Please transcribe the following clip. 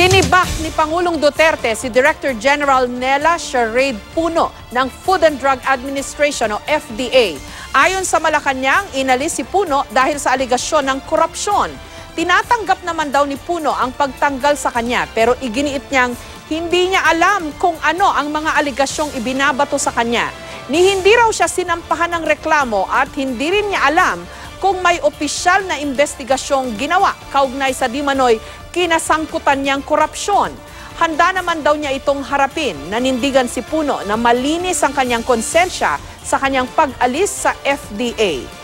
Sinibak ni Pangulong Duterte si Director General Nela Sharade Puno ng Food and Drug Administration o FDA. Ayon sa Malacanang, inalis si Puno dahil sa aligasyon ng korupsyon. Tinatanggap naman daw ni Puno ang pagtanggal sa kanya pero iginiit niyang hindi niya alam kung ano ang mga aligasyong ibinabato sa kanya. Ni hindi raw siya sinampahan ng reklamo at hindi rin niya alam kung may opisyal na investigasyong ginawa kaugnay sa Dimanoy kinasangkutan niyang korupsyon. Handa naman daw niya itong harapin. Nanindigan si Puno na malinis ang kanyang konsensya sa kanyang pag-alis sa FDA.